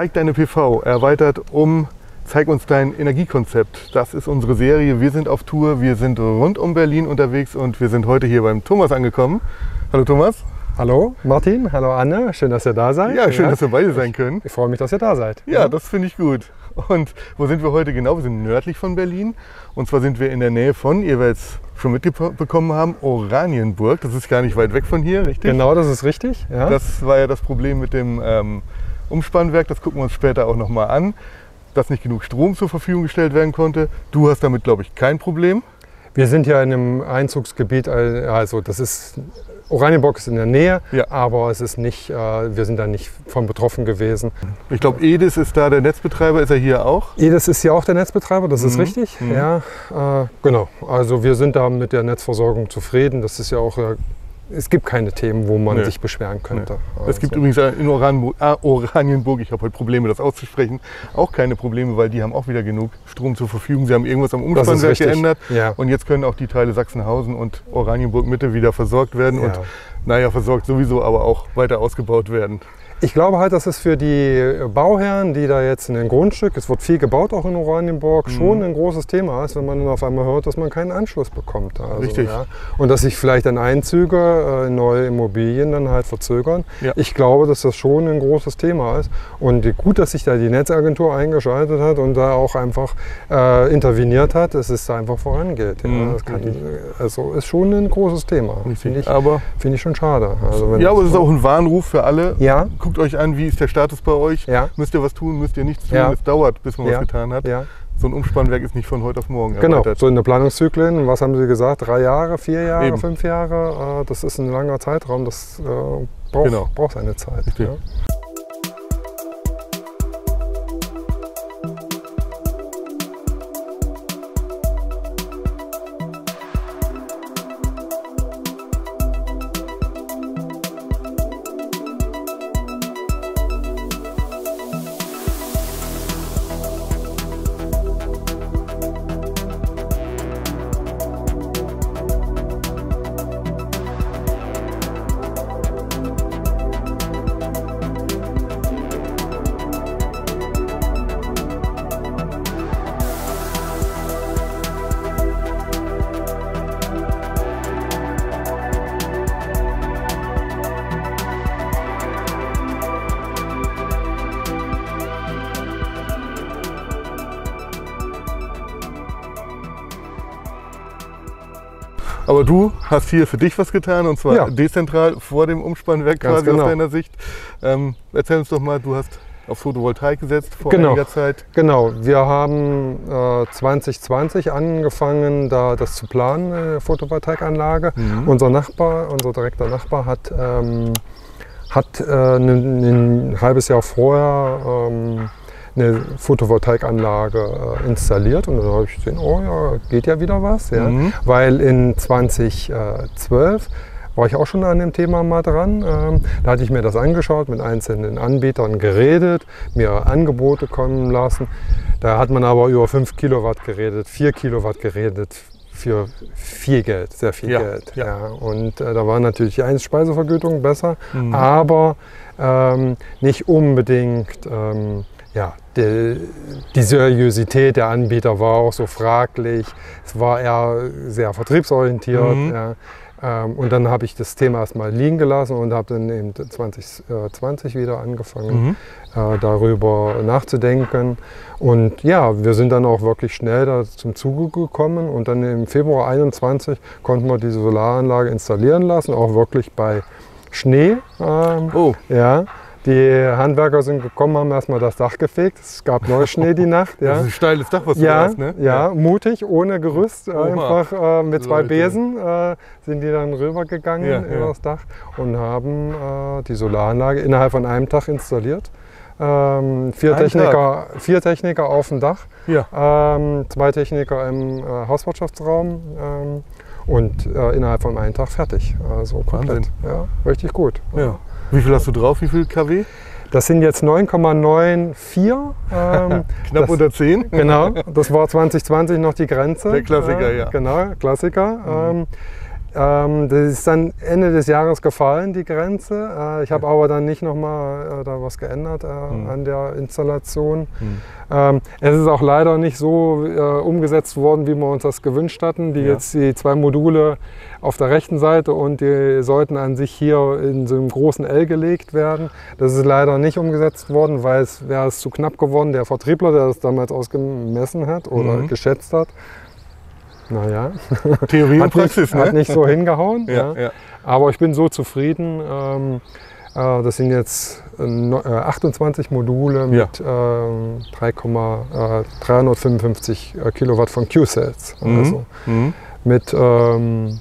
Zeig deine PV erweitert um Zeig uns dein Energiekonzept. Das ist unsere Serie. Wir sind auf Tour, wir sind rund um Berlin unterwegs und wir sind heute hier beim Thomas angekommen. Hallo Thomas. Hallo Martin, hallo Anne, schön, dass ihr da seid. Ja, schön, ja. dass wir beide sein können. Ich freue mich, dass ihr da seid. Ja, ja. das finde ich gut. Und wo sind wir heute genau? Wir sind nördlich von Berlin. Und zwar sind wir in der Nähe von, ihr werdet es schon mitbekommen haben, Oranienburg. Das ist gar nicht weit weg von hier, richtig? Genau, das ist richtig. Ja. Das war ja das Problem mit dem ähm, Umspannwerk. Das gucken wir uns später auch nochmal an dass nicht genug Strom zur Verfügung gestellt werden konnte. Du hast damit, glaube ich, kein Problem. Wir sind ja in einem Einzugsgebiet, also das ist Oranienburg ist in der Nähe, ja. aber es ist nicht, äh, wir sind da nicht von betroffen gewesen. Ich glaube, Edis ist da der Netzbetreiber, ist er hier auch? Edis ist hier auch der Netzbetreiber, das mhm. ist richtig. Mhm. Ja, äh, genau. Also wir sind da mit der Netzversorgung zufrieden. Das ist ja auch äh, es gibt keine Themen, wo man nee. sich beschweren könnte. Nee. Also. Es gibt übrigens in Oran ah, Oranienburg, ich habe heute Probleme, das auszusprechen, auch keine Probleme, weil die haben auch wieder genug Strom zur Verfügung. Sie haben irgendwas am Umspannwerk geändert ja. und jetzt können auch die Teile Sachsenhausen und Oranienburg Mitte wieder versorgt werden ja. und naja, versorgt sowieso, aber auch weiter ausgebaut werden. Ich glaube halt, dass es für die Bauherren, die da jetzt in ein Grundstück, es wird viel gebaut auch in Oranienburg, mhm. schon ein großes Thema ist, wenn man dann auf einmal hört, dass man keinen Anschluss bekommt. Also, Richtig. Ja. Und dass sich vielleicht dann Einzüge in neue Immobilien dann halt verzögern. Ja. Ich glaube, dass das schon ein großes Thema ist. Und gut, dass sich da die Netzagentur eingeschaltet hat und da auch einfach äh, interveniert hat, dass es da einfach vorangeht. Ja. Mhm. Kann, also ist schon ein großes Thema. Finde ich, find ich schon schade. Also, ja, aber es ist auch ein Warnruf für alle. Ja guckt euch an, wie ist der Status bei euch. Ja. Müsst ihr was tun, müsst ihr nichts tun. Ja. Es dauert, bis man ja. was getan hat. So ein Umspannwerk ist nicht von heute auf morgen Genau, erweitert. so in der Planungszyklen, was haben Sie gesagt, drei Jahre, vier Jahre, Eben. fünf Jahre, äh, das ist ein langer Zeitraum, das äh, braucht, genau. braucht seine Zeit. Hast hier für dich was getan und zwar ja. dezentral vor dem Umspannwerk Ganz quasi genau. aus deiner Sicht. Ähm, erzähl uns doch mal, du hast auf Photovoltaik gesetzt vor genau. einiger Zeit. Genau, wir haben äh, 2020 angefangen, da das zu planen, eine Photovoltaikanlage. Mhm. Unser Nachbar, unser direkter Nachbar hat, ähm, hat äh, ein, ein, halbes Jahr vorher ähm, eine Photovoltaikanlage äh, installiert und dann habe ich gesehen, oh ja, geht ja wieder was. Ja? Mhm. Weil in 2012 war ich auch schon an dem Thema mal dran. Ähm, da hatte ich mir das angeschaut, mit einzelnen Anbietern geredet, mir Angebote kommen lassen. Da hat man aber über 5 Kilowatt geredet, 4 Kilowatt geredet, für viel Geld, sehr viel ja, Geld. Ja. ja. Und äh, da war natürlich die Einspeisevergütung besser, mhm. aber ähm, nicht unbedingt ähm, ja, die, die, Seriosität der Anbieter war auch so fraglich. Es war eher sehr vertriebsorientiert. Mhm. Ja. Ähm, und dann habe ich das Thema erstmal liegen gelassen und habe dann eben 2020 wieder angefangen, mhm. äh, darüber nachzudenken. Und ja, wir sind dann auch wirklich schnell da zum Zuge gekommen und dann im Februar 2021 konnten wir die Solaranlage installieren lassen, auch wirklich bei Schnee. Ähm, oh. Ja. Die Handwerker sind gekommen, haben erstmal das Dach gefegt. Es gab Neuschnee die Nacht. Ja. Das ist ein steiles Dach, was ja, du hast, ne? Ja, ja, mutig, ohne Gerüst. Oha. Einfach äh, mit zwei Leute. Besen äh, sind die dann rübergegangen ja, über das Dach und haben äh, die Solaranlage innerhalb von einem Tag installiert. Ähm, vier, Techniker, vier Techniker auf dem Dach, ja. ähm, zwei Techniker im äh, Hauswirtschaftsraum ähm, und äh, innerhalb von einem Tag fertig. Also komplett. Ja, richtig gut. Ja. Wie viel hast du drauf? Wie viel kW? Das sind jetzt 9,94. Ähm, Knapp das, unter 10. genau, das war 2020 noch die Grenze. Der Klassiker, äh, ja. Genau, Klassiker. Mhm. Ähm, Ähm, das ist dann Ende des Jahres gefallen, die Grenze. Äh, ich habe aber dann nicht nochmal äh, da was geändert äh, mhm. an der Installation. Mhm. Ähm, es ist auch leider nicht so äh, umgesetzt worden, wie wir uns das gewünscht hatten. Die ja. jetzt die zwei Module auf der rechten Seite und die sollten an sich hier in so einem großen L gelegt werden. Das ist leider nicht umgesetzt worden, weil es wäre es zu knapp geworden. Der Vertriebler, der das damals ausgemessen hat oder mhm. geschätzt hat, naja, Theorie und Praxis, nicht, ne? hat nicht so hingehauen. ja, ja. Aber ich bin so zufrieden. Ähm, äh, das sind jetzt äh, 28 Module mit ja. äh, 355 äh, Kilowatt von Q-Cells. Mhm. Also mhm. mit, ähm,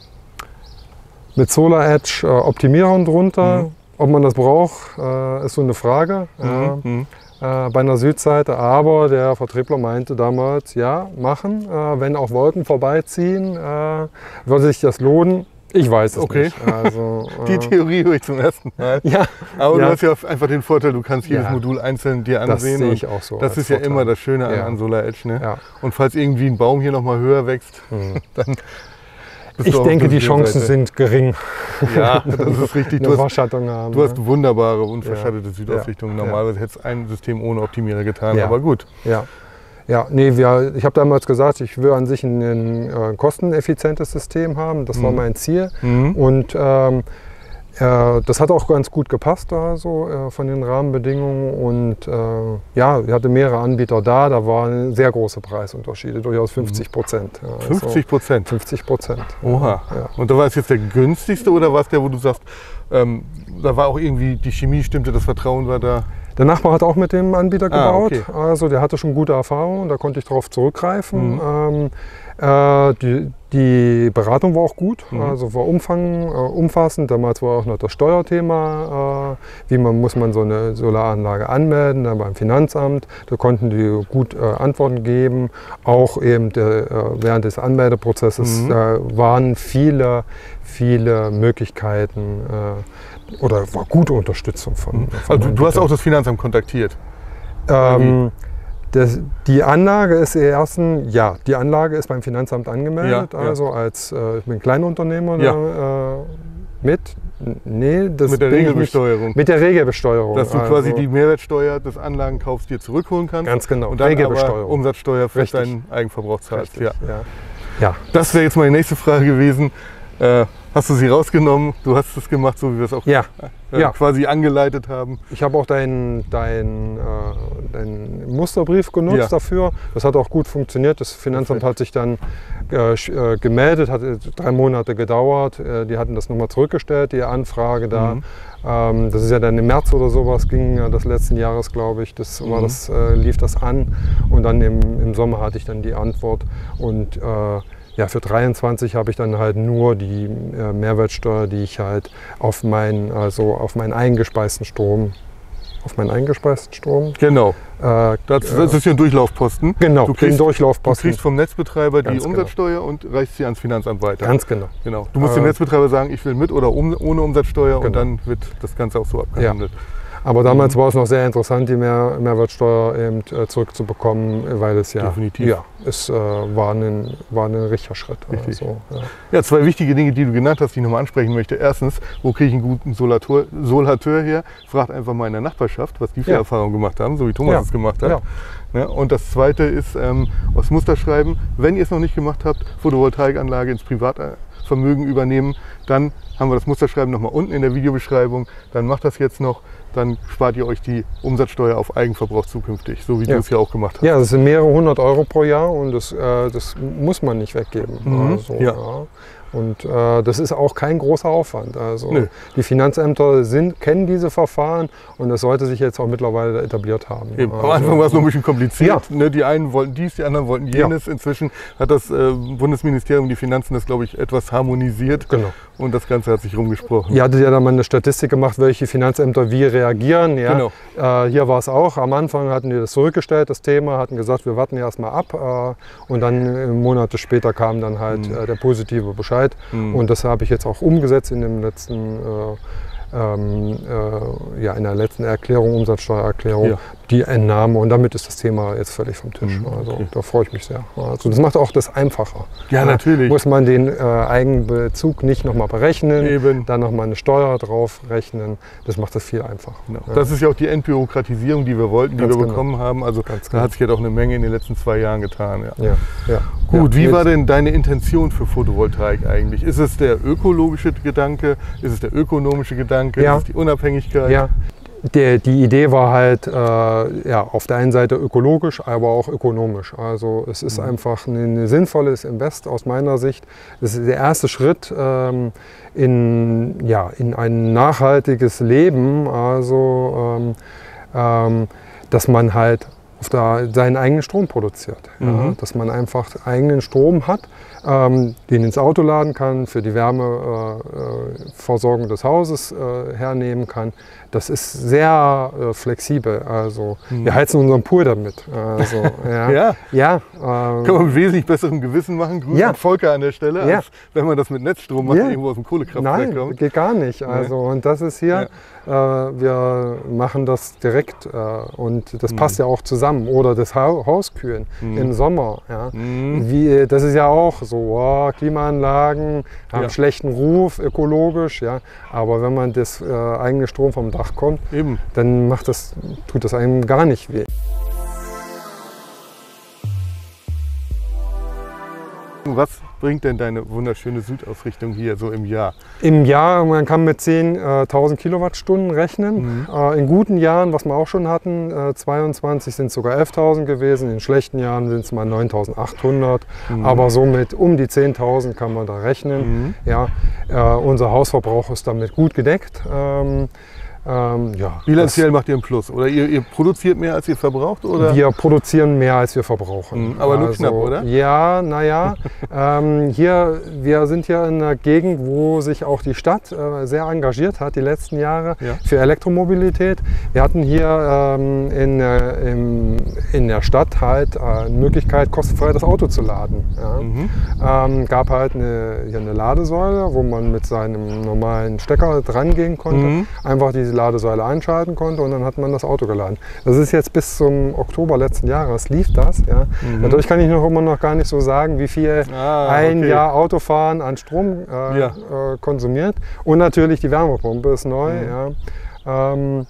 mit Solar Edge äh, Optimierern drunter. Mhm. Ob man das braucht, äh, ist so eine Frage. Mhm. Äh, bei einer Südseite, aber der Vertriebler meinte damals, ja, machen, äh, wenn auch Wolken vorbeiziehen, äh, würde sich das lohnen. Ich weiß es okay. nicht. Also, Die Theorie höre ich zum ersten Mal. Ja. Aber ja. du hast ja einfach den Vorteil, du kannst jedes ja. Modul einzeln dir ansehen. Das sehe ich auch so. Das ist Vorteil. ja immer das Schöne an, an Solar Edge. Ne? Und falls irgendwie ein Baum hier nochmal höher wächst, mhm. dann ich denke, die Chancen Seite. sind gering. Ja, das ist richtig. Du, hast, haben, du hast ne? wunderbare, unverschattete ja. Südausrichtungen. Normalerweise hätte es ein System ohne Optimierer getan, aber gut. Ja. Ja, nee, wir, ich habe damals gesagt, ich will an sich ein, ein, ein kosteneffizientes System haben. Das mhm. war mein Ziel. Mhm. Und ähm, äh, das hat auch ganz gut gepasst da so äh, von den Rahmenbedingungen und äh, ja, wir hatten mehrere Anbieter da, da waren sehr große Preisunterschiede, durchaus 50 Prozent. Ja, 50 Prozent? 50 Prozent. Oha. Ja. Und da war es jetzt der günstigste oder war es der, wo du sagst, ähm, da war auch irgendwie die Chemie stimmte, das Vertrauen war da? Der Nachbar hat auch mit dem Anbieter ah, gebaut, ah, okay. also der hatte schon gute Erfahrungen, da konnte ich darauf zurückgreifen. Mhm. Ähm, äh, die, die, Beratung war auch gut, mhm. also war umfang, äh, umfassend. Damals war auch noch das Steuerthema, äh, wie man, muss man so eine Solaranlage anmelden dann beim Finanzamt. Da konnten die gut äh, Antworten geben. Auch eben äh, während des Anmeldeprozesses mhm. waren viele, viele Möglichkeiten oder war gute Unterstützung von. Von also du hast auch das Finanzamt kontaktiert? Ähm, das, die Anlage ist ersten, ja, die Anlage ist beim Finanzamt angemeldet, ja, also ja. als äh, ich bin Kleinunternehmer ja. äh, mit. Nee, das mit der Regelbesteuerung. mit der Regelbesteuerung. Dass du also, quasi die Mehrwertsteuer des Anlagenkaufs dir zurückholen kannst. Ganz genau. Und dann Regelbesteuerung. Aber Umsatzsteuer für Richtig. deinen Eigenverbrauch zahlst. Richtig, ja. ja. Das wäre jetzt meine nächste Frage gewesen. Äh, hast du sie rausgenommen? Du hast es gemacht, so wie wir es auch ja. Äh, ja. quasi angeleitet haben. Ich habe auch deinen dein, äh, dein Musterbrief genutzt ja. dafür. Das hat auch gut funktioniert. Das Finanzamt Perfekt. hat sich dann äh, äh gemeldet, hat drei Monate gedauert. Äh, die hatten das nochmal zurückgestellt, die Anfrage da. Mhm. Ähm, das ist ja dann im März oder sowas, ging des letzten Jahres, glaube ich. Das, mhm. war das, lief das an. Und dann im, im Sommer hatte ich dann die Antwort. Und ja, für 23 habe ich dann halt nur die äh, Mehrwertsteuer, die ich halt auf meinen, also auf meinen eingespeisten Strom auf meinen eingespeisten Strom. Genau. Äh, das, das, ist ja ein Durchlaufposten. Genau, du kriegst, Durchlaufposten. Du kriegst vom Netzbetreiber die genau. Umsatzsteuer und reichst sie ans Finanzamt weiter. Ganz genau. genau. Du musst äh, dem Netzbetreiber sagen, ich will mit oder um, ohne Umsatzsteuer genau. und dann wird das Ganze auch so abgehandelt. Ja. Aber damals mhm. war es noch sehr interessant, die Mehr Mehrwertsteuer eben äh, zurückzubekommen, weil es ja, Definitiv. ja es äh, war, ein, war ein richtiger Schritt. Also, ja. ja. zwei wichtige Dinge, die du genannt hast, die ich nochmal ansprechen möchte. Erstens, wo kriege ich einen guten Solateur, Solateur her? Fragt einfach mal in der Nachbarschaft, was die für ja. Erfahrungen gemacht haben, so wie Thomas es gemacht hat. Ja, und das zweite ist ähm, aus Musterschreiben, wenn ihr es noch nicht gemacht habt, Photovoltaikanlage ins Privatvermögen übernehmen, dann haben wir das Musterschreiben nochmal unten in der Videobeschreibung. Dann macht das jetzt noch dann spart ihr euch die Umsatzsteuer auf Eigenverbrauch zukünftig, so wie ja. du es ja auch gemacht hast. Ja, das sind mehrere hundert Euro pro Jahr und das, äh, das muss man nicht weggeben. Mhm. Also, ja. ja. Und äh, das ist auch kein großer Aufwand. Also Nö. die Finanzämter sind, kennen diese Verfahren und das sollte sich jetzt auch mittlerweile etabliert haben. Eben. Am Anfang war es noch ein bisschen kompliziert. Ja. Ne? Die einen wollten dies, die anderen wollten jenes. Ja. Inzwischen hat das äh, Bundesministerium die Finanzen das, glaube ich, etwas harmonisiert. Genau. Und das Ganze hat sich rumgesprochen. Ihr hattet ja dann mal eine Statistik gemacht, welche Finanzämter wie reagieren. Ja? Genau. Äh, hier war es auch. Am Anfang hatten die das zurückgestellt, das Thema, hatten gesagt, wir warten erst mal ab. Äh, und dann äh, Monate später kam dann halt mhm. Äh, der positive Bescheid. Mhm. Und das habe ich jetzt auch umgesetzt in dem letzten ähm, äh, ja, in der letzten Erklärung, Umsatzsteuererklärung, ja. die Entnahme und damit ist das Thema jetzt völlig vom Tisch. Mhm, also okay. da freue ich mich sehr. Also das macht auch das einfacher. Ja, natürlich. Muss man den äh, Eigenbezug nicht nochmal berechnen, Eben. dann nochmal eine Steuer drauf rechnen. Das macht das viel einfacher. Genau. Ja. Das ist ja auch die Entbürokratisierung, die wir wollten, die Ganz wir genau. bekommen haben. Also Ganz da genau. hat sich ja doch eine Menge in den letzten zwei Jahren getan. Ja. ja. Gut, wie war denn deine Intention für Photovoltaik eigentlich? Ist es der ökologische Gedanke? Ist es der ökonomische Gedanke? Ist es die Unabhängigkeit? Ja, der, die Idee war halt äh, ja, auf der einen Seite ökologisch, aber auch ökonomisch. Also es ist mhm. einfach ein, ein sinnvolles Invest aus meiner Sicht. Es ist der erste Schritt ähm, in, ja, in ein nachhaltiges Leben, also ähm, ähm, dass man halt auf der, seinen eigenen Strom produziert. Mhm. Ja, dass man einfach eigenen Strom hat ähm, den ins Auto laden kann, für die Wärmeversorgung äh, äh des Hauses äh, hernehmen kann. Das ist sehr äh, flexibel. Also mhm. wir heizen unseren Pool damit. Also, ja. ja. ja ähm, Kann man mit wesentlich besserem Gewissen machen. Grüße ja. Volker an der Stelle, ja. als wenn man das mit Netzstrom macht, ja. irgendwo aus dem Kohlekraftwerk Nein, kommt. geht gar nicht. Also, Und das ist hier, äh, wir machen das direkt äh, und das mhm. passt ja auch zusammen. Oder das ha Hauskühlen mhm. im Sommer. Ja. Mhm. Wie, das ist ja auch so, oh, Klimaanlagen haben schlechten Ruf ökologisch, ja. Aber wenn man das äh, eigene Strom vom Dach kommt, Eben. dann macht das, tut das einem gar nicht weh. Was bringt denn deine wunderschöne Südausrichtung hier so im Jahr? Im Jahr, man kann mit 10.000 äh, Kilowattstunden rechnen. Mhm. Äh, in guten Jahren, was wir auch schon hatten, äh, 22 sind es sogar 11.000 gewesen. In schlechten Jahren sind es mal 9.800. Mhm. Aber somit um die 10.000 kann man da rechnen. Mhm. Ja, äh, unser Hausverbrauch ist damit gut gedeckt. Ähm, ähm, ja, Bilanziell macht ihr einen Plus. Oder ihr, ihr, produziert mehr, als ihr verbraucht? Oder? Wir produzieren mehr, als wir verbrauchen. Mhm, aber nur also, knapp, oder? Ja, naja. ähm, hier, wir sind hier in einer Gegend, wo sich auch die Stadt äh, sehr engagiert hat, die letzten Jahre, ja. für Elektromobilität. Wir hatten hier ähm, in, äh, im, in der Stadt halt äh, eine Möglichkeit, kostenfrei das Auto zu laden. Ja. Mhm. Ähm, gab halt eine, hier eine Ladesäule, wo man mit seinem normalen Stecker dran gehen konnte. Mhm. Einfach diese Ladesäule einschalten konnte und dann hat man das Auto geladen. Das ist jetzt bis zum Oktober letzten Jahres lief das. Ja. Mhm. Dadurch kann ich noch immer noch gar nicht so sagen, wie viel ah, ein okay. Jahr Autofahren an Strom äh, ja. äh, konsumiert. Und natürlich die Wärmepumpe ist neu. Mhm. Ja. Ähm,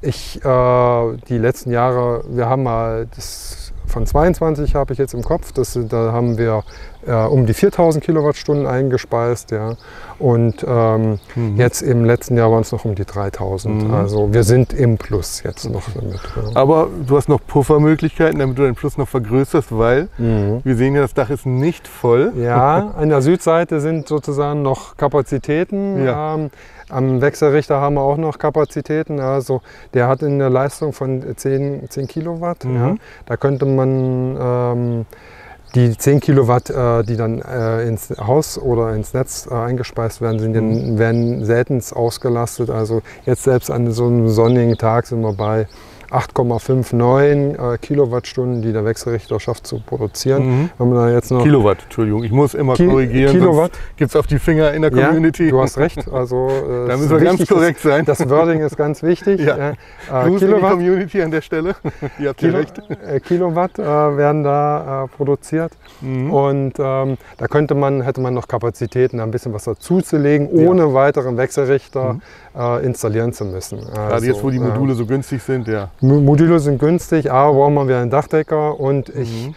ich, äh, die letzten Jahre, wir haben mal das von 22 habe ich jetzt im Kopf. Das, da haben wir äh, um die 4000 Kilowattstunden eingespeist. Ja. Und ähm, mhm. jetzt im letzten Jahr waren es noch um die 3000. Mhm. Also wir sind im Plus jetzt noch damit. Ja. Aber du hast noch Puffermöglichkeiten, damit du den Plus noch vergrößerst, weil mhm. wir sehen ja, das Dach ist nicht voll. Ja, an der Südseite sind sozusagen noch Kapazitäten. Ja. Ähm, am Wechselrichter haben wir auch noch Kapazitäten. Also der hat eine Leistung von 10, 10 Kilowatt. Mhm. Ja. Da könnte man ähm, die 10 Kilowatt, äh, die dann äh, ins Haus oder ins Netz äh, eingespeist werden, sind, mhm. werden selten ausgelastet. Also jetzt selbst an so einem sonnigen Tag sind wir bei 8,59 äh, Kilowattstunden, die der Wechselrichter schafft zu produzieren. Mhm. Wenn man da jetzt noch Kilowatt, Entschuldigung, ich muss immer Ki korrigieren. Kilowatt. Gibt es auf die Finger in der Community. Ja, du hast recht. Also, äh, da müssen wir ganz korrekt ist, sein. Das Wording ist ganz wichtig. Ja. Äh, Kilowatt, Community an der Stelle. Ihr habt Kilo, recht. Äh, Kilowatt äh, werden da äh, produziert. Mhm. Und ähm, da könnte man, hätte man noch Kapazitäten, ein bisschen was dazuzulegen, ohne ja. weiteren Wechselrichter mhm. Äh, installieren zu müssen. Gerade also, jetzt, wo die Module so günstig sind, ja. Module sind günstig, aber brauchen wir wieder einen Dachdecker und ich, mhm.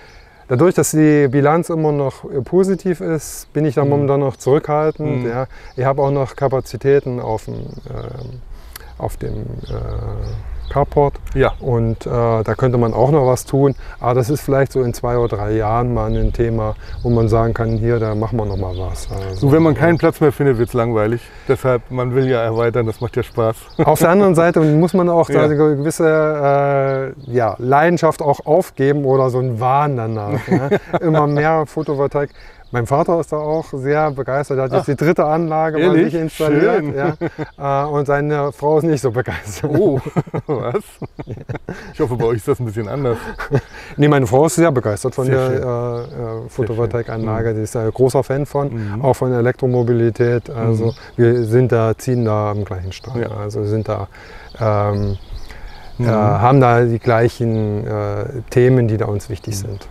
dadurch, dass die Bilanz immer noch positiv ist, bin ich da mhm. momentan noch zurückhaltend. Mhm. Ja. Ich habe auch noch Kapazitäten auf dem, äh, auf dem äh, Carport. Ja. Und äh, da könnte man auch noch was tun. Aber das ist vielleicht so in zwei oder drei Jahren mal ein Thema, wo man sagen kann, hier, da machen wir noch mal was. Also, so, wenn man keinen Platz mehr findet, wird es langweilig. Deshalb, man will ja erweitern, das macht ja Spaß. Auf der anderen Seite muss man auch ja. eine gewisse äh, ja, Leidenschaft auch aufgeben oder so ein Wahn danach. Ne? Immer mehr Photovoltaik Mein Vater ist da auch sehr begeistert. Er hat Ach, jetzt die dritte Anlage ehrlich? bei sich installiert. Ja. Äh, und seine Frau ist nicht so begeistert. Oh, was? Ich hoffe, bei euch ist das ein bisschen anders. Nee, meine Frau ist sehr begeistert von sehr der äh, äh Photovoltaikanlage. Mhm. Die ist ein großer Fan von, mhm. auch von Elektromobilität. Also mhm. wir sind da, ziehen da am gleichen Strang. Ja. Also sind da ähm, mhm. äh, haben da die gleichen äh, Themen, die da uns wichtig mhm. sind.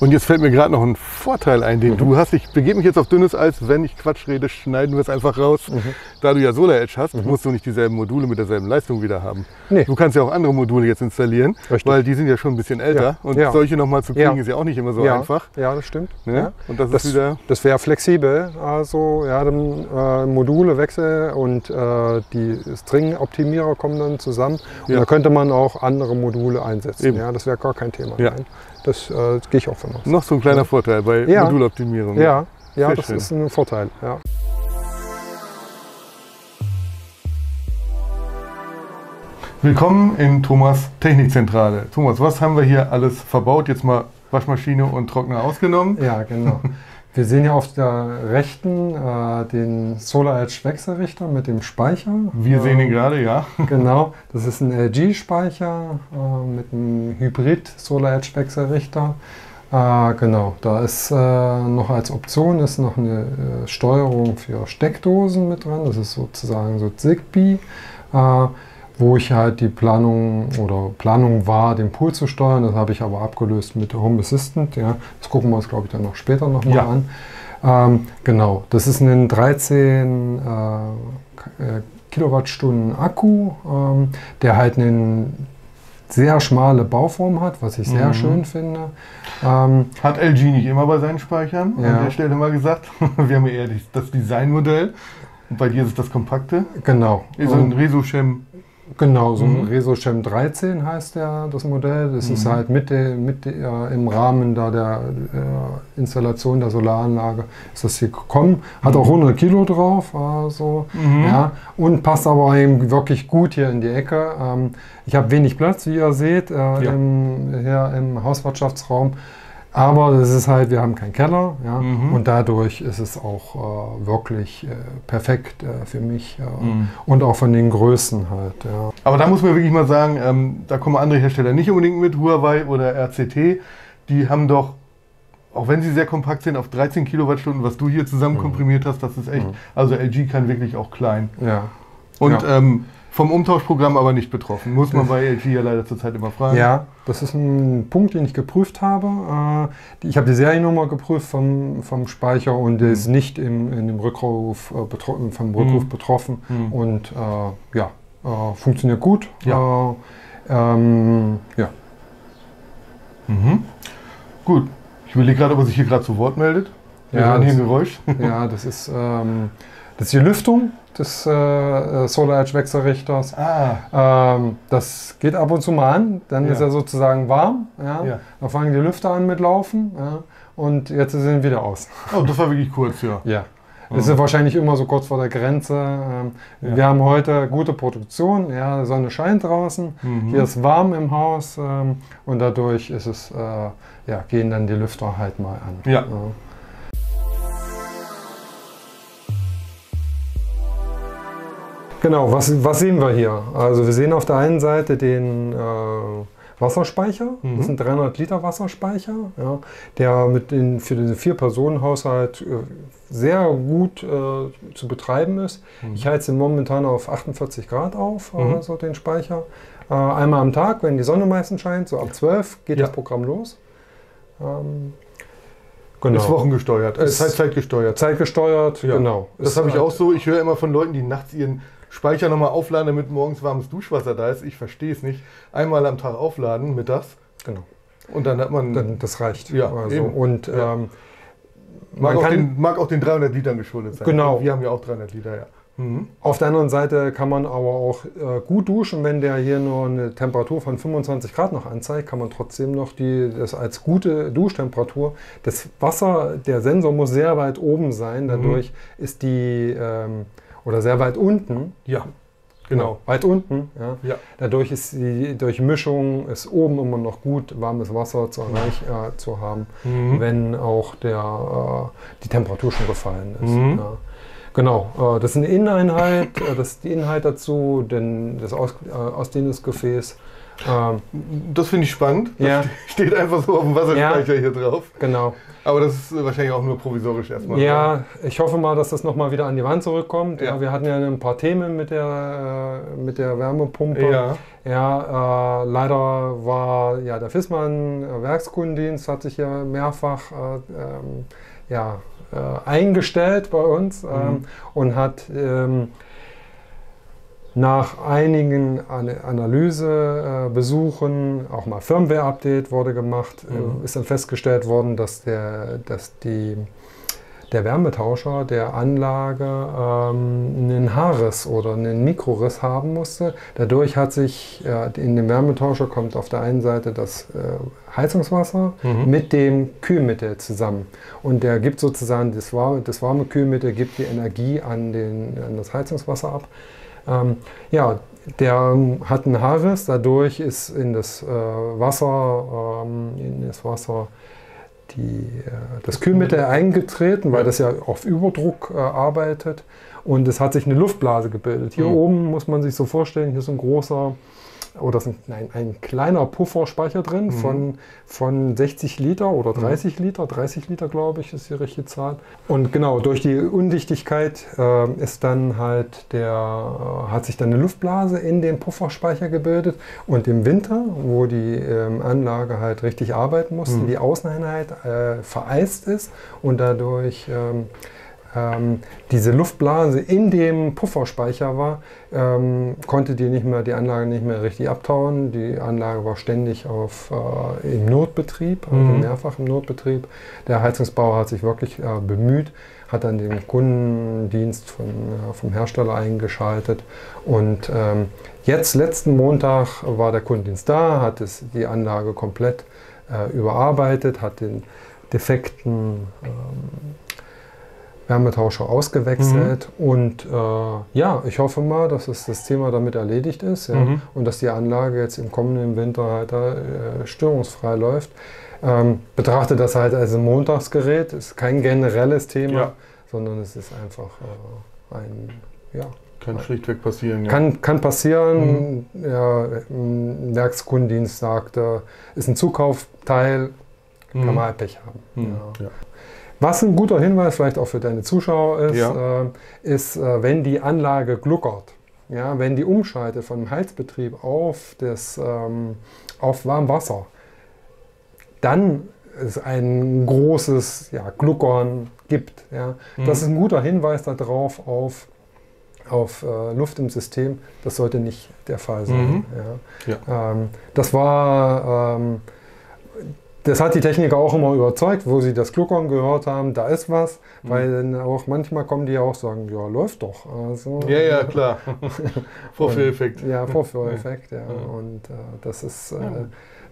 Und jetzt fällt mir gerade noch ein Vorteil ein, den mhm. du hast. Ich begebe mich jetzt auf dünnes Eis. Wenn ich Quatsch rede, schneiden wir es einfach raus. Mhm. Da du ja Solar Edge hast, mhm. musst du nicht dieselben Module mit derselben Leistung wieder haben. Nee. Du kannst ja auch andere Module jetzt installieren, Richtig. weil die sind ja schon ein bisschen älter. Ja. Und ja. solche nochmal zu kriegen, ja. ist ja auch nicht immer so einfach. Ja, das stimmt. Ne? Und das, das, das wäre flexibel. Also ja, dann äh, Module wechseln und äh, die String-Optimierer kommen dann zusammen. Und da könnte man auch andere Module einsetzen. Eben. Ja, das wäre gar kein Thema. Nein. Das äh, gehe ich auch von aus. Noch so ein kleiner. Vorteil bei ja. Moduloptimierung. Ja, ja das schön. ist ein Vorteil. Ja. Willkommen in Thomas Technikzentrale. Thomas, was haben wir hier alles verbaut? Jetzt mal Waschmaschine und Trockner ausgenommen. Ja, genau. Wir sehen hier auf der rechten äh, den Solar Edge Wechselrichter mit dem Speicher. Wir sehen ihn gerade, ja. Genau, das ist ein LG-Speicher äh, mit einem Hybrid Solar Edge Wechselrichter. Äh, genau, da ist äh, noch als Option ist noch eine äh, Steuerung für Steckdosen mit dran. Das ist sozusagen so Zigbee. Wo ich halt die Planung oder Planung war, den Pool zu steuern. Das habe ich aber abgelöst mit Home Assistant. Ja. Das gucken wir uns, glaube ich, dann noch später nochmal ja. an. Ähm, genau, das ist ein 13 äh, äh, Kilowattstunden Akku, ähm, der halt eine sehr schmale Bauform hat, was ich sehr mhm. schön finde. Ähm, hat LG nicht immer bei seinen Speichern ja. an der Stelle mal gesagt. Wir haben ja eher das Designmodell. Und bei dir ist es das kompakte. Genau. Ist so ein Resochem Genau, so ein mhm. ResoChem 13 heißt ja das Modell. Das mhm. ist halt mit, mit äh, im Rahmen da der äh, Installation der Solaranlage ist das hier gekommen. Hat mhm. auch 100 Kilo drauf, also, mhm. ja, und passt aber eben wirklich gut hier in die Ecke. Ähm, ich habe wenig Platz, wie ihr seht, äh, ja. im, hier im Hauswirtschaftsraum. Aber es ist halt, wir haben keinen Keller ja, mhm. und dadurch ist es auch äh, wirklich äh, perfekt äh, für mich mhm. und auch von den Größen halt. Ja. Aber da muss man wirklich mal sagen, ähm, da kommen andere Hersteller nicht unbedingt mit, Huawei oder RCT. Die haben doch, auch wenn sie sehr kompakt sind, auf 13 Kilowattstunden, was du hier zusammen mhm. komprimiert hast, das ist echt, mhm. also LG kann wirklich auch klein. Ja. Und ja. Ähm, vom Umtauschprogramm aber nicht betroffen. Muss man bei LG ja leider zurzeit immer fragen. Ja, das ist ein Punkt, den ich geprüft habe. Äh, ich habe die Seriennummer geprüft vom, vom Speicher und mhm. ist nicht im, in dem Rückruf, äh, vom Rückruf mhm. betroffen. Mhm. Und äh, ja, äh, funktioniert gut. Ja. Äh, ähm, ja. Mhm. Gut. Ich überlege gerade, ob er sich hier gerade zu Wort meldet. Ja, ein Geräusch. Ja, das ist, ähm, das ist die Lüftung des äh, äh, Solar Edge Wechselrichters. Ah. Ähm, das geht ab und zu mal an, dann ja. ist er sozusagen warm. Ja? ja. Dann fangen die Lüfter an mit Laufen ja? und jetzt sind sie wieder aus. Oh, das war wirklich kurz, ja. Ja. Das ist wahrscheinlich immer so kurz vor der Grenze. Ähm. Wir haben heute gute Produktion, ja, die Sonne scheint draußen, mhm. hier ist warm im Haus ähm, und dadurch ist es, äh, ja, gehen dann die Lüfter halt mal an. Ja. Genau, was, was sehen wir hier? Also wir sehen auf der einen Seite den äh, Wasserspeicher, mhm. das ist ein 300 Liter Wasserspeicher, ja, der mit den, für den Vier-Personen-Haushalt äh, sehr gut äh, zu betreiben ist. Mhm. Ich heize momentan auf 48 Grad auf, mhm. also den Speicher. Äh, einmal am Tag, wenn die Sonne meistens scheint, so ab 12 geht ja. das Programm los. Ähm, Genau. Ist wochengesteuert, äh, Zeit, zeitgesteuert. Zeitgesteuert, ja. genau. Das habe ich auch so. Ich höre immer von Leuten, die nachts ihren Speicher nochmal aufladen, damit morgens warmes Duschwasser da ist. Ich verstehe es nicht. Einmal am Tag aufladen, mittags. Genau. Und dann hat man. Dann, das reicht. Ja, also, und ja. Ähm, mag, auch den, mag, auch den, 300 Litern geschuldet sein. Genau. Wir haben ja auch 300 Liter, ja. Mhm. Auf der anderen Seite kann man aber auch äh, gut duschen, wenn der hier nur eine Temperatur von 25 Grad noch anzeigt, kann man trotzdem noch die, das als gute Duschtemperatur. Das Wasser, der Sensor muss sehr weit oben sein, dadurch mhm. ist die ähm, oder sehr weit unten. Ja. Genau, weit unten. Ja. ja. Dadurch ist die Durchmischung ist oben immer noch gut, warmes Wasser zu, erreich, äh, zu haben, mhm. wenn auch der, äh, die Temperatur schon gefallen ist. Mhm. Ja. Genau, äh, das ist eine Inneneinheit, äh, das ist die Inhalt dazu, denn das Aus, äh, Ausdehnungsgefäß. Ähm, das finde ich spannend. Das ja. steht einfach so auf dem Wasserspeicher ja. hier drauf. Genau. Aber das ist wahrscheinlich auch nur provisorisch erstmal. Ja, ich hoffe mal, dass das nochmal wieder an die Wand zurückkommt. Ja. wir hatten ja ein paar Themen mit der, äh, mit der Wärmepumpe. Ja. Ja, äh, leider war ja der Fissmann äh, Werkskundendienst hat sich ja mehrfach äh, ähm, ja, äh, eingestellt bei uns ähm, mhm. und hat ähm, nach einigen Analysebesuchen, auch mal Firmware-Update wurde gemacht, äh, mhm. ist dann festgestellt worden, dass, der, dass die, der Wärmetauscher der Anlage ähm, einen Haarriss oder einen Mikroriss haben musste. Dadurch hat sich äh, in dem Wärmetauscher kommt auf der einen Seite das äh, Heizungswasser mhm. mit dem Kühlmittel zusammen. Und der gibt sozusagen das warme, das warme Kühlmittel, gibt die Energie an, den, an das Heizungswasser ab. Ähm, ja, der hat einen Haarriss, dadurch ist in das äh, Wasser, ähm, in das Wasser die, äh, das Kühlmittel eingetreten, weil das ja auf Überdruck äh, arbeitet und es hat sich eine Luftblase gebildet. Hier mhm. oben muss man sich so vorstellen, hier ist ein großer oder ist ein, ein, ein kleiner Pufferspeicher drin mhm. von, von 60 Liter oder 30 mhm. Liter, 30 Liter glaube ich ist die richtige Zahl. Und genau, durch die Undichtigkeit äh, ist dann halt der, äh, hat sich dann eine Luftblase in dem Pufferspeicher gebildet und im Winter, wo die ähm, Anlage halt richtig arbeiten musste, mhm. die Außeneinheit äh, vereist ist und dadurch ähm, diese Luftblase in dem Pufferspeicher war, ähm, konnte die, nicht mehr, die Anlage nicht mehr richtig abtauen. Die Anlage war ständig auf, äh, im Notbetrieb, also mhm. mehrfach im Notbetrieb. Der Heizungsbauer hat sich wirklich äh, bemüht, hat dann den Kundendienst von, äh, vom Hersteller eingeschaltet und ähm, jetzt letzten Montag war der Kundendienst da, hat es, die Anlage komplett äh, überarbeitet, hat den defekten ähm, Wärmetauscher ausgewechselt. Mhm. Und äh, ja, ich hoffe mal, dass es das Thema damit erledigt ist ja, mhm. und dass die Anlage jetzt im kommenden Winter halt äh, störungsfrei läuft. Ähm, betrachte das halt als ein Montagsgerät, ist kein generelles Thema, ja. sondern es ist einfach äh, ein, ja. Kann schlichtweg passieren. Ja. Kann, kann passieren. Mhm. Ja, Werkskundendienst sagte, ist ein Zukaufteil, kann mhm. man halt Pech haben. Mhm. Ja. Was ein guter Hinweis vielleicht auch für deine Zuschauer ist, ja. äh, ist, äh, wenn die Anlage gluckert, ja, wenn die umschaltet von Heizbetrieb auf, das, ähm, auf Warmwasser, dann es ein großes ja, Gluckern gibt. Ja. Mhm. Das ist ein guter Hinweis darauf auf, auf äh, Luft im System. Das sollte nicht der Fall sein. Mhm. Ja. ja. Ähm, das war ähm, das hat die Techniker auch immer überzeugt, wo sie das Gluckern gehört haben, da ist was, mhm. weil dann auch manchmal kommen die ja auch sagen, ja, läuft doch. Also, ja, ja, klar. Vorführeffekt. Ja, Vorführeffekt, ja. ja. Und äh, das ist, äh,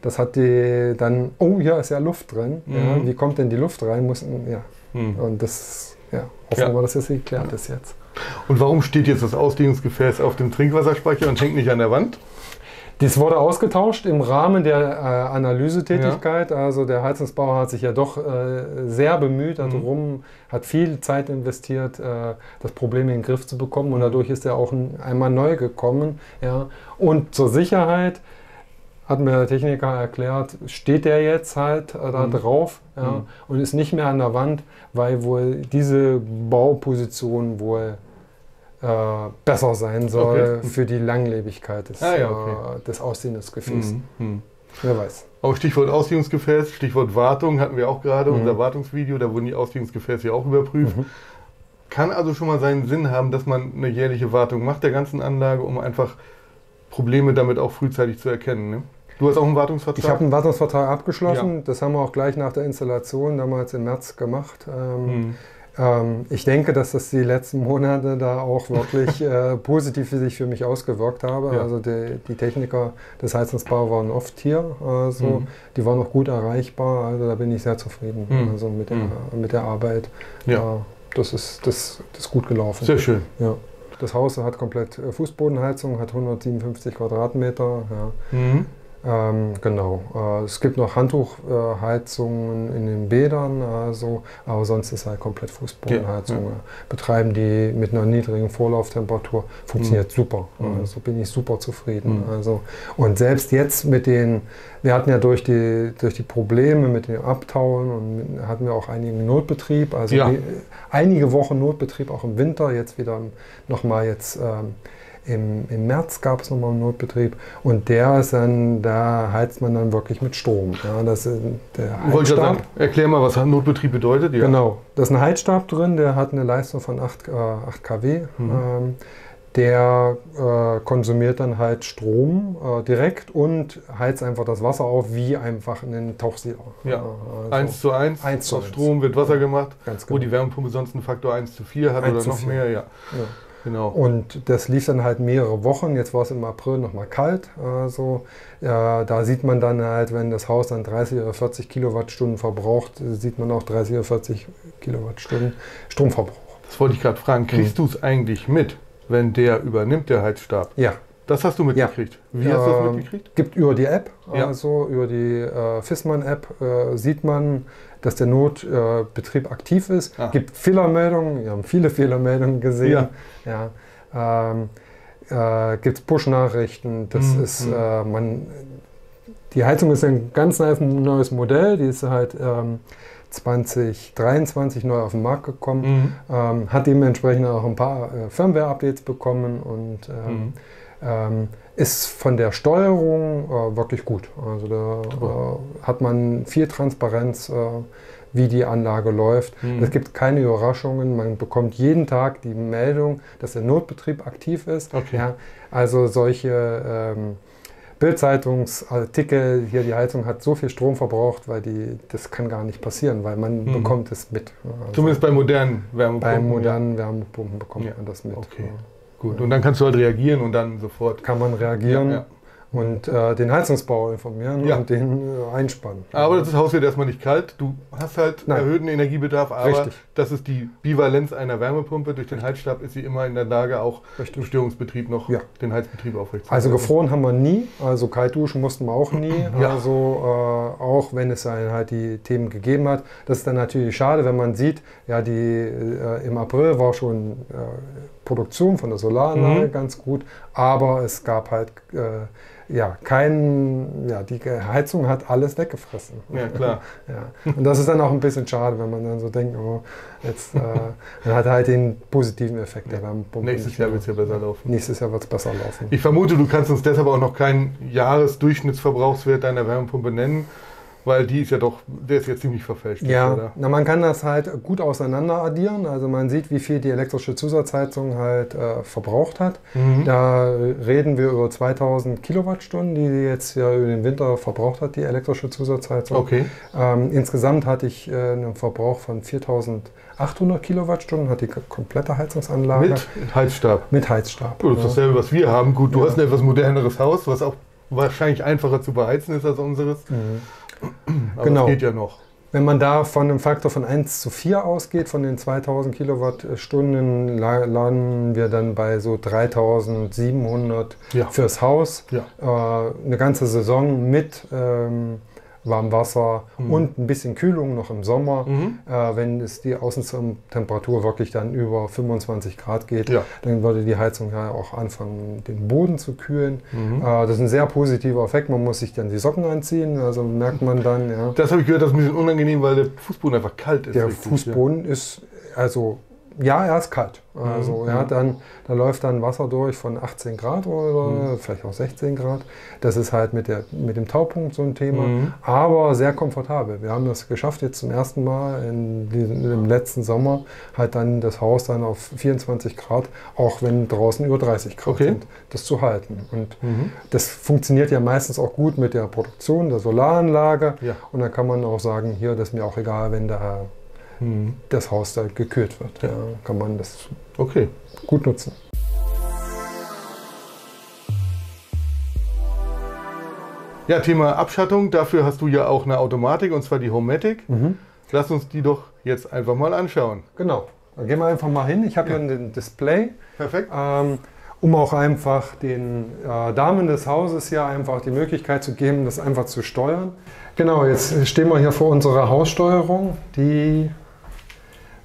das hat die dann, oh, hier ist ja Luft drin. Mhm. Ja, wie kommt denn die Luft rein? Mussten, ja. Mhm. Und das, ja, hoffen wir dass das geklärt ist jetzt. Und warum steht jetzt das Ausdehnungsgefäß auf dem Trinkwasserspeicher und hängt nicht an der Wand? Das wurde ausgetauscht im Rahmen der äh, Analysetätigkeit. Ja. Also der Heizungsbauer hat sich ja doch äh, sehr bemüht darum, mhm. hat viel Zeit investiert, äh, das Problem in den Griff zu bekommen und dadurch ist er auch ein, einmal neu gekommen. Ja. Und zur Sicherheit hat mir der Techniker erklärt, steht der jetzt halt äh, da mhm. drauf ja, mhm. und ist nicht mehr an der Wand, weil wohl diese Bauposition wohl äh, besser sein soll okay. für die Langlebigkeit des, ah, ja, okay. äh, des Ausdehnungsgefäßes. Mhm. Mhm. Wer weiß. Auch Stichwort Ausdehnungsgefäß, Stichwort Wartung hatten wir auch gerade, mhm. unser Wartungsvideo, da wurden die Ausdehnungsgefäße ja auch überprüft. Mhm. Kann also schon mal seinen Sinn haben, dass man eine jährliche Wartung macht der ganzen Anlage, um einfach Probleme damit auch frühzeitig zu erkennen. Ne? Du hast auch einen Wartungsvertrag? Ich habe einen Wartungsvertrag abgeschlossen. Ja. Das haben wir auch gleich nach der Installation damals im März gemacht. Ähm, mhm. Ähm, ich denke, dass das die letzten Monate da auch wirklich äh, positiv für sich für mich ausgewirkt habe. Ja. Also die, die, Techniker des Heizungsbau waren oft hier, also mhm. die waren auch gut erreichbar. Also da bin ich sehr zufrieden mhm. also mit, der, mhm. mit der Arbeit. Ja. Äh, das, ist, das, das ist gut gelaufen. Sehr schön. Ja. Das Haus hat komplett äh, Fußbodenheizung, hat 157 Quadratmeter. Ja. Mhm. Ähm, genau. Äh, es gibt noch Handtuchheizungen in den Bädern, also, aber sonst ist halt komplett Fußbodenheizung. Ja, ja. Betreiben die mit einer niedrigen Vorlauftemperatur, funktioniert mhm. super. Mhm. Also bin ich super zufrieden. Mhm. Also, und selbst jetzt mit den, wir hatten ja durch die, durch die Probleme mit den Abtauen und hatten wir auch einigen Notbetrieb, also ja. einige Wochen Notbetrieb auch im Winter, jetzt wieder nochmal jetzt. Ähm, im, Im März gab es nochmal einen Notbetrieb und der ist dann, da heizt man dann wirklich mit Strom. Ja, das ist der Heizstab. Erklär mal, was Notbetrieb bedeutet. Ja. Genau, da ist ein Heizstab drin, der hat eine Leistung von 8, äh, 8 kW. Mhm. Ähm, der äh, konsumiert dann halt Strom äh, direkt und heizt einfach das Wasser auf wie einfach in den Tauchsieder. Ja, also 1 zu 1, 1 zu Strom wird Wasser gemacht, Ganz genau. wo die Wärmepumpe sonst einen Faktor 1 zu 4 hat oder noch 4. mehr. Ja. ja. Genau. Und das lief dann halt mehrere Wochen. Jetzt war es im April nochmal kalt. Also ja, da sieht man dann halt, wenn das Haus dann 30 oder 40 Kilowattstunden verbraucht, sieht man auch 30 oder 40 Kilowattstunden Stromverbrauch. Das wollte ich gerade fragen. Kriegst mhm. du es eigentlich mit, wenn der übernimmt, der Heizstab? Ja. Das hast du mitgekriegt. Ja. Wie hast du das mitgekriegt? Gibt über die App, ja. also über die äh, Fissmann-App äh, sieht man, dass der Notbetrieb aktiv ist. Ah. Gibt Fehlermeldungen, wir haben viele Fehlermeldungen gesehen. Ja. ja. Ähm, äh, Gibt es Push-Nachrichten, das mhm. ist, mhm. äh, man, die Heizung ist ein ganz neues Modell, die ist halt ähm, 2023 neu auf den Markt gekommen, mhm. ähm, hat dementsprechend auch ein paar äh, Firmware-Updates bekommen und ähm, mhm. Ist von der Steuerung äh, wirklich gut. Also da äh, hat man viel Transparenz, äh, wie die Anlage läuft. Mhm. Es gibt keine Überraschungen. Man bekommt jeden Tag die Meldung, dass der Notbetrieb aktiv ist. Okay. Ja, also solche ähm, Bildzeitungsartikel, hier die Heizung hat so viel Strom verbraucht, weil die, das kann gar nicht passieren, weil man mhm. bekommt es mit. Also Zumindest bei modernen Wärmepumpen. Bei modernen Wärmepumpen bekommt ja. man das mit. Okay. Gut, und dann kannst du halt reagieren und dann sofort. Kann man reagieren. Ja, ja und äh, den Heizungsbauer informieren ja. und den äh, einspannen. Aber das Haus wird erstmal nicht kalt. Du hast halt Nein. erhöhten Energiebedarf, aber Richtig. Das ist die Bivalenz einer Wärmepumpe. Durch den Heizstab ist sie immer in der Lage, auch Richtig. im Störungsbetrieb noch ja. den Heizbetrieb aufrechtzuerhalten. Also gefroren haben wir nie, also kalt duschen mussten wir auch nie. Ja. Also äh, auch wenn es halt die Themen gegeben hat. Das ist dann natürlich schade, wenn man sieht, ja, die äh, im April war schon äh, Produktion von der Solaranlage mhm. ganz gut, aber es gab halt äh, ja, kein, ja, die Heizung hat alles weggefressen. Ja, klar. ja. Und das ist dann auch ein bisschen schade, wenn man dann so denkt, oh, jetzt, äh, man hat halt den positiven Effekt der Wärmepumpe. Nächstes Jahr wird es ja besser laufen. Nächstes Jahr wird es besser laufen. Ich vermute, du kannst uns deshalb auch noch keinen Jahresdurchschnittsverbrauchswert deiner Wärmepumpe nennen. Weil die ist ja doch, der ist ja ziemlich verfälscht. Ja, oder? Na, man kann das halt gut auseinander addieren. Also man sieht, wie viel die elektrische Zusatzheizung halt äh, verbraucht hat. Mhm. Da reden wir über 2000 Kilowattstunden, die sie jetzt ja über den Winter verbraucht hat, die elektrische Zusatzheizung. Okay. Ähm, insgesamt hatte ich äh, einen Verbrauch von 4800 Kilowattstunden, hat die komplette Heizungsanlage. Mit Heizstab? Mit Heizstab. Oh, das ist dasselbe, was wir haben. Gut, du ja. hast ein etwas moderneres Haus, was auch wahrscheinlich einfacher zu beheizen ist als unseres. Mhm. Aber genau. das geht ja noch. Wenn man da von einem Faktor von 1 zu 4 ausgeht, von den 2000 Kilowattstunden, landen wir dann bei so 3700 ja. fürs Haus. Ja. Äh, eine ganze Saison mit ähm, Warmwasser mhm. und ein bisschen Kühlung noch im Sommer. Mhm. Äh, wenn es die Außentemperatur wirklich dann über 25 Grad geht, ja. dann würde die Heizung ja auch anfangen, den Boden zu kühlen. Mhm. Äh, das ist ein sehr positiver Effekt. Man muss sich dann die Socken anziehen, also merkt man dann. Ja. Das habe ich gehört, das ist ein bisschen unangenehm, weil der Fußboden einfach kalt ist. Der richtig, Fußboden ja. ist also ja, er ist kalt. Also mhm. ja, dann, da läuft dann Wasser durch von 18 Grad oder mhm. vielleicht auch 16 Grad. Das ist halt mit, der, mit dem Taupunkt so ein Thema, mhm. aber sehr komfortabel. Wir haben das geschafft jetzt zum ersten Mal in im letzten Sommer halt dann das Haus dann auf 24 Grad, auch wenn draußen über 30 Grad okay. sind, das zu halten. Und mhm. das funktioniert ja meistens auch gut mit der Produktion der Solaranlage. Ja. Und dann kann man auch sagen, hier, das ist mir auch egal, wenn da mhm. das Haus da gekühlt wird. Ja. kann man das okay. gut nutzen. Ja, Thema Abschattung, dafür hast du ja auch eine Automatik und zwar die Homematic. Mhm. Lass uns die doch jetzt einfach mal anschauen. Genau. Da gehen wir einfach mal hin. Ich habe ja. hier ein Display. Perfekt. Ähm, um auch einfach den äh, Damen des Hauses hier einfach die Möglichkeit zu geben, das einfach zu steuern. Genau, jetzt stehen wir hier vor unserer Haussteuerung, die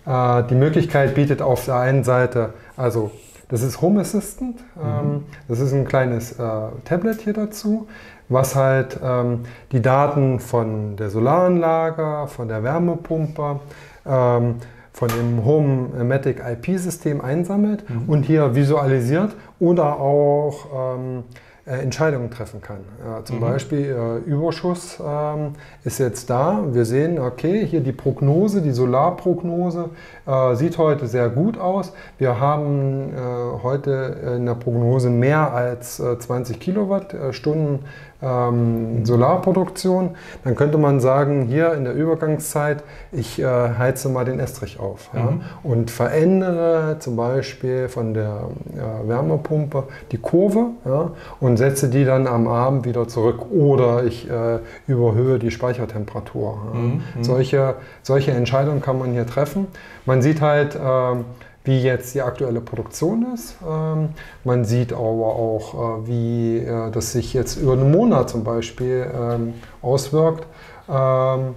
äh, die Möglichkeit bietet auf der einen Seite, also das ist Home Assistant, ähm, mhm. das ist ein kleines äh, Tablet hier dazu, was halt ähm, die Daten von der Solaranlage, von der Wärmepumpe, ähm, von dem Home Matic IP-System einsammelt mhm. und hier visualisiert oder auch ähm, äh, Entscheidungen treffen kann. Ja, zum mhm. Beispiel äh, Überschuss ähm, ist jetzt da. Wir sehen, okay, hier die Prognose, die Solarprognose äh, sieht heute sehr gut aus. Wir haben äh, heute in der Prognose mehr als 20 äh, Kilowattstunden ähm, Solarproduktion, dann könnte man sagen, hier in der Übergangszeit, ich äh, heize mal den Estrich auf ja, mhm. und verändere zum Beispiel von der äh, Wärmepumpe die Kurve ja, und setze die dann am Abend wieder zurück oder ich äh, überhöhe die Speichertemperatur. Ja. Mhm. Solche, solche Entscheidungen kann man hier treffen. Man sieht halt, ähm, wie jetzt die aktuelle Produktion ist. Ähm, man sieht aber auch, äh, wie äh, das sich jetzt über einen Monat zum Beispiel ähm, auswirkt. Ähm,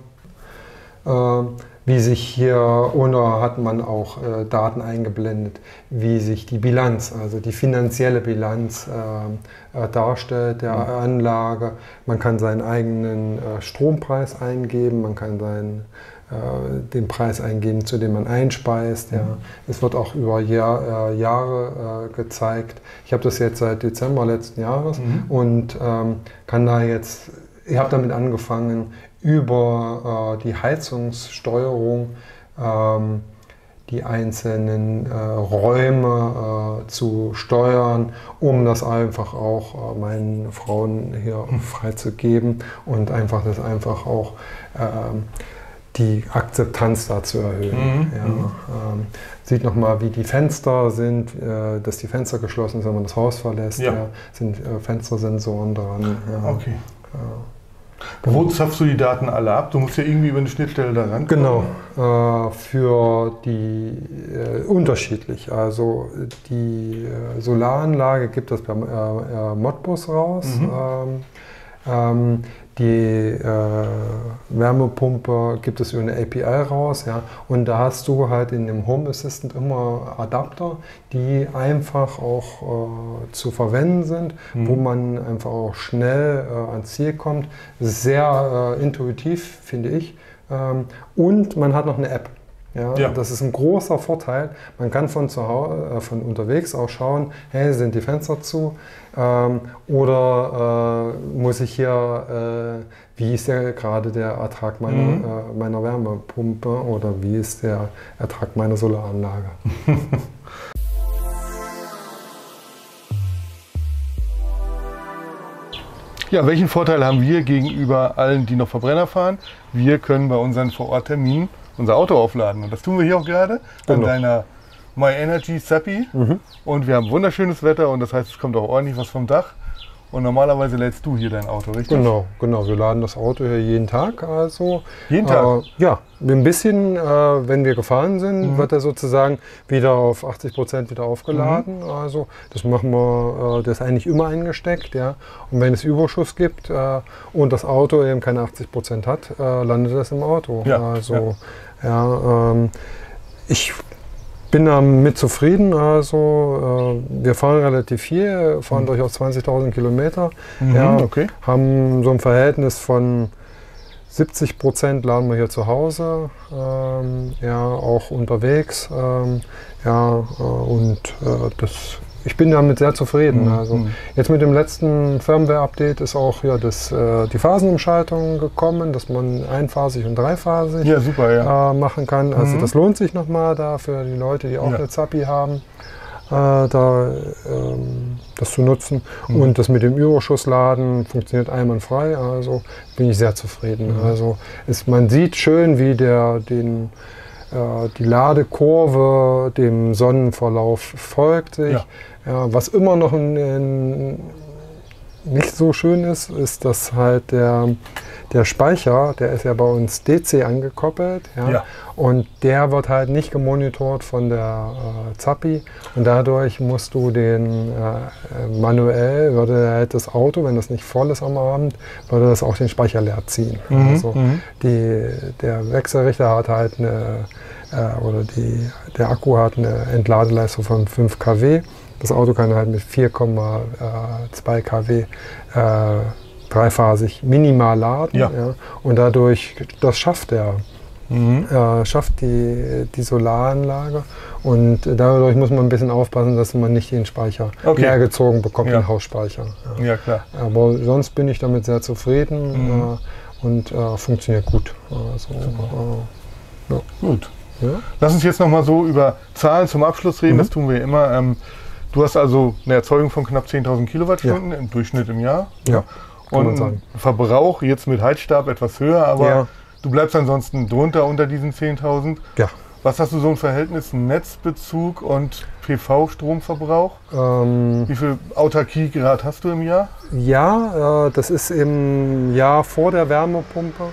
äh, wie sich hier, oder hat man auch äh, Daten eingeblendet, wie sich die Bilanz, also die finanzielle Bilanz äh, darstellt der mhm. Anlage. Man kann seinen eigenen äh, Strompreis eingeben, man kann seinen den Preis eingeben, zu dem man einspeist. Ja. Mhm. Es wird auch über Jahr, äh, Jahre äh, gezeigt. Ich habe das jetzt seit Dezember letzten Jahres mhm. und ähm, kann da jetzt, ich habe damit angefangen, über äh, die Heizungssteuerung ähm, die einzelnen äh, Räume äh, zu steuern, um das einfach auch meinen Frauen hier mhm. freizugeben und einfach das einfach auch ähm, die Akzeptanz da zu erhöhen. Mhm. Ja, mhm. ähm, sieht nochmal, wie die Fenster sind, äh, dass die Fenster geschlossen sind, wenn man das Haus verlässt. Ja. ja sind äh, Fenstersensoren dran. Ja. Okay. Wo zapfst du die Daten alle ab? Du musst ja irgendwie über eine Schnittstelle da ran. Genau, äh, für die äh, unterschiedlich. Also die äh, Solaranlage gibt es beim äh, Modbus raus. Mhm. Ähm, ähm, die äh, Wärmepumpe gibt es über eine API raus, ja, und da hast du halt in dem Home Assistant immer Adapter, die einfach auch äh, zu verwenden sind, mhm. wo man einfach auch schnell äh, ans Ziel kommt. Sehr äh, intuitiv, finde ich. Ähm, und man hat noch eine App. Ja, ja, Das ist ein großer Vorteil. Man kann von, zu Hause, äh, von unterwegs auch schauen, hey, sind die Fenster zu? Ähm, oder äh, muss ich hier, äh, wie ist der gerade der Ertrag meiner, mhm. äh, meiner Wärmepumpe oder wie ist der Ertrag meiner Solaranlage? Ja, welchen Vorteil haben wir gegenüber allen, die noch Verbrenner fahren? Wir können bei unseren Vorortterminen unser Auto aufladen. Und das tun wir hier auch gerade genau. an deiner My Energy Zappi. Mhm. Und wir haben wunderschönes Wetter und das heißt, es kommt auch ordentlich was vom Dach. Und normalerweise lädst du hier dein Auto, richtig? Genau, genau. Wir laden das Auto hier jeden Tag. Also, jeden Tag? Äh, ja, ein bisschen, äh, wenn wir gefahren sind, mhm. wird er sozusagen wieder auf 80 Prozent wieder aufgeladen. Mhm. Also das machen wir, äh, das ist eigentlich immer eingesteckt. Ja. Und wenn es Überschuss gibt äh, und das Auto eben keine 80 Prozent hat, äh, landet das im Auto. Ja, also ja, ja ähm, ich bin damit zufrieden. Also äh, wir fahren relativ viel, fahren mhm. durchaus 20.000 Kilometer. Mhm, ja, okay. Haben so ein Verhältnis von 70 Prozent laden wir hier zu Hause, ähm, ja, auch unterwegs. Ähm, ja, äh, und äh, das ich bin damit sehr zufrieden. Mhm. Also jetzt mit dem letzten Firmware-Update ist auch ja, das, äh, die Phasenumschaltung gekommen, dass man einphasig und dreiphasig ja, super, ja. äh, machen kann. Also mhm. das lohnt sich nochmal da für die Leute, die auch ja. eine Zappi haben, äh, da ähm, das zu nutzen. Mhm. Und das mit dem Überschussladen funktioniert einwandfrei. Also bin ich sehr zufrieden. Mhm. Also ist, man sieht schön, wie der den die Ladekurve dem Sonnenverlauf folgt sich. Ja. Ja, was immer noch ein, ein, nicht so schön ist, ist, dass halt der, der Speicher, der ist ja bei uns DC angekoppelt. Ja? ja. Und der wird halt nicht gemonitort von der äh, Zappi. Und dadurch musst du den äh, manuell, würde halt das Auto, wenn das nicht voll ist am Abend, würde das auch den Speicher leer ziehen. Mhm. Also mhm. die, der Wechselrichter hat halt eine, äh, oder die, der Akku hat eine Entladeleistung von 5 kW. Das Auto kann halt mit 4,2 kW äh, dreiphasig minimal laden. Ja. ja. Und dadurch, das schafft er. Mhm. Äh, schafft die, die Solaranlage und dadurch muss man ein bisschen aufpassen, dass man nicht den Speicher okay. leer gezogen bekommt, ja. den Hausspeicher. Ja. ja. klar. Aber sonst bin ich damit sehr zufrieden mhm. äh, und äh, funktioniert gut. Also, ja. Gut. Lass uns jetzt nochmal so über Zahlen zum Abschluss reden, mhm. das tun wir immer. Ähm, du hast also eine Erzeugung von knapp 10.000 Kilowattstunden im Durchschnitt im Jahr. Ja und Verbrauch jetzt mit Heizstab etwas höher, aber du bleibst ansonsten drunter unter diesen 10.000. Ja. Was hast du so ein Verhältnis Netzbezug und PV-Stromverbrauch? Ähm, Wie viel Autarkiegrad hast du im Jahr? Ja, äh, das ist im Jahr vor der Wärmepumpe.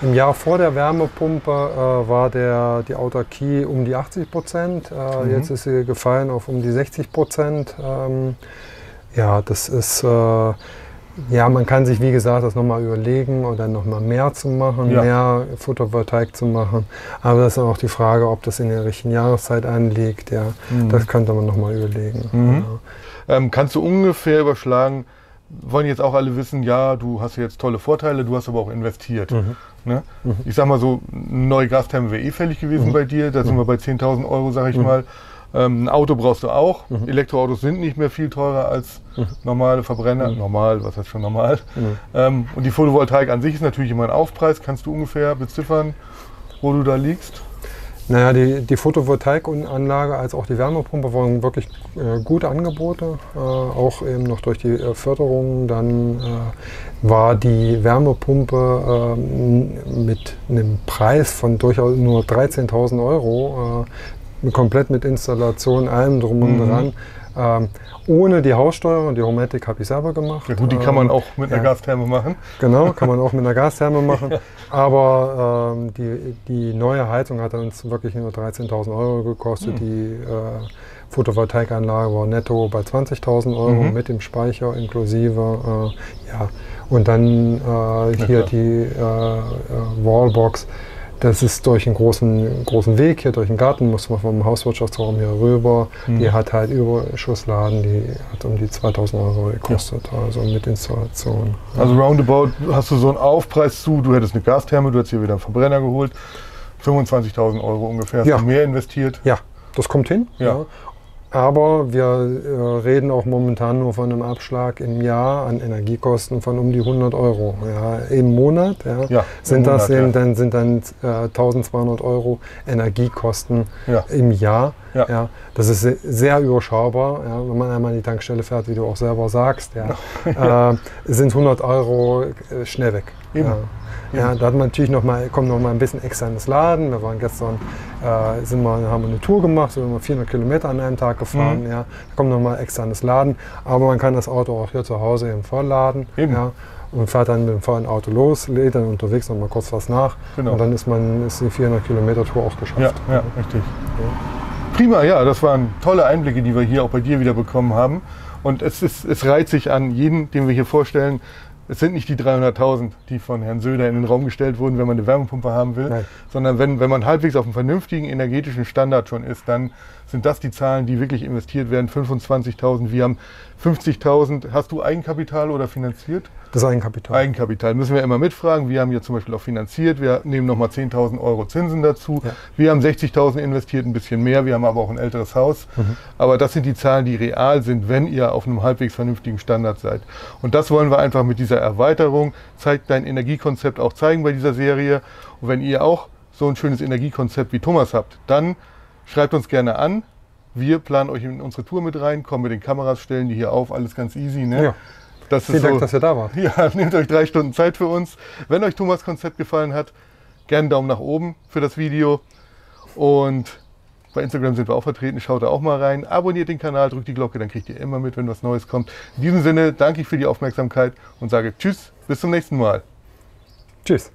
Im Jahr vor der Wärmepumpe äh, war der, die Autarkie um die 80 Prozent. Äh, mhm. Jetzt ist sie gefallen auf um die 60 Prozent. Ähm, ja, das ist, äh, ja, man kann sich, wie gesagt, das nochmal überlegen oder nochmal mehr zu machen, ja. mehr Photovoltaik zu machen. Aber das ist auch die Frage, ob das in der richtigen Jahreszeit anliegt. Ja, mhm. das könnte man nochmal überlegen. Mhm. Ja. Ähm, kannst du ungefähr überschlagen, wollen jetzt auch alle wissen, ja, du hast jetzt tolle Vorteile, du hast aber auch investiert. Mhm. Ne? Mhm. Ich sag mal so, neue Gastherme wäre eh fällig gewesen mhm. bei dir, da sind mhm. wir bei 10.000 Euro, sag ich mhm. mal. Ähm, ein Auto brauchst du auch. Mhm. Elektroautos sind nicht mehr viel teurer als mhm. normale Verbrenner. Mhm. Normal, was heißt schon normal? Mhm. Ähm, und die Photovoltaik an sich ist natürlich immer ein Aufpreis. Kannst du ungefähr beziffern, wo du da liegst? Naja, die, die Photovoltaikanlage als auch die Wärmepumpe waren wirklich äh, gute Angebote. Äh, auch eben noch durch die äh, Förderung. Dann äh, war die Wärmepumpe ähm, mit einem Preis von durchaus nur 13.000 Euro äh, komplett mit Installation, allem drum und mhm. Ähm, ohne die Haussteuerung, die Homatic habe ich selber gemacht. Ja gut, die kann man ähm, auch mit einer ja. Gastherme machen. Genau, kann man auch mit einer Gastherme machen. Aber ähm, die, die neue Heizung hat uns wirklich nur 13.000 Euro gekostet. Mhm. Die äh, Photovoltaikanlage war netto bei 20.000 Euro mhm. mit dem Speicher inklusive. Äh, ja. Und dann äh, hier die äh, äh, Wallbox das ist durch einen großen, großen Weg hier durch den Garten, muss man vom Hauswirtschaftsraum hier rüber. Mhm. Die hat halt Überschussladen, die hat um die 2000 Euro gekostet, ja. also mit Installation. Also roundabout hast du so einen Aufpreis zu, du hättest eine Gastherme, du hättest hier wieder einen Verbrenner geholt, 25.000 Euro ungefähr, hast ja. du mehr investiert. Ja, das kommt hin. Ja. ja. Aber wir äh, reden auch momentan nur von einem Abschlag im Jahr an Energiekosten von um die 100 Euro. Ja, Im Monat ja, ja, sind, Monat, das, sind, dann, sind dann äh, 1200 Euro Energiekosten im Jahr. Ja. das ist sehr überschaubar, wenn man einmal an die Tankstelle fährt, wie du auch selber sagst. Äh, sind 100 Euro äh, schnell weg. Eben. Ja, da hat man natürlich noch mal, kommt noch mal ein bisschen extra ins Laden. Wir waren gestern, äh, sind mal, haben eine Tour gemacht, sind wir 400 Kilometer an einem Tag gefahren. Mhm. Ja, da kommt noch mal extra ins Laden. Aber man kann das Auto auch hier zu Hause eben vollladen. Eben. Ja, und fährt dann mit dem vollen Auto los, lädt dann unterwegs noch mal kurz was nach. Genau. Und dann ist man ist die 400 Kilometer Tour auch geschafft. Ja, ja richtig. Ja. Prima, ja, das waren tolle Einblicke, die wir hier auch bei dir wieder bekommen haben. Und es, ist, es reiht sich an jeden, den wir hier vorstellen, es sind nicht die 300.000, die von Herrn Söder in den Raum gestellt wurden, wenn man eine Wärmepumpe haben will, Nein. sondern wenn, wenn man halbwegs auf einem vernünftigen energetischen Standard schon ist, dann sind das die Zahlen, die wirklich investiert werden. 25.000, wir haben 50.000. Hast du Eigenkapital oder finanziert? Das Eigenkapital. Eigenkapital müssen wir immer mitfragen. Wir haben hier zum Beispiel auch finanziert. Wir nehmen nochmal 10.000 Euro Zinsen dazu. Ja. Wir haben 60.000 investiert, ein bisschen mehr. Wir haben aber auch ein älteres Haus. Mhm. Aber das sind die Zahlen, die real sind, wenn ihr auf einem halbwegs vernünftigen Standard seid. Und das wollen wir einfach mit dieser Erweiterung, zeigt dein Energiekonzept auch zeigen bei dieser Serie. Und wenn ihr auch so ein schönes Energiekonzept wie Thomas habt, dann Schreibt uns gerne an. Wir planen euch in unsere Tour mit rein, kommen mit den Kameras, stellen die hier auf, alles ganz easy. Ne? Ja. Das Vielen Dank, so, dass ihr da wart. Ja, nehmt euch drei Stunden Zeit für uns. Wenn euch Thomas Konzept gefallen hat, gerne einen Daumen nach oben für das Video. Und Bei Instagram sind wir auch vertreten. Schaut da auch mal rein. Abonniert den Kanal, drückt die Glocke, dann kriegt ihr immer mit, wenn was Neues kommt. In diesem Sinne danke ich für die Aufmerksamkeit und sage Tschüss, bis zum nächsten Mal. Tschüss.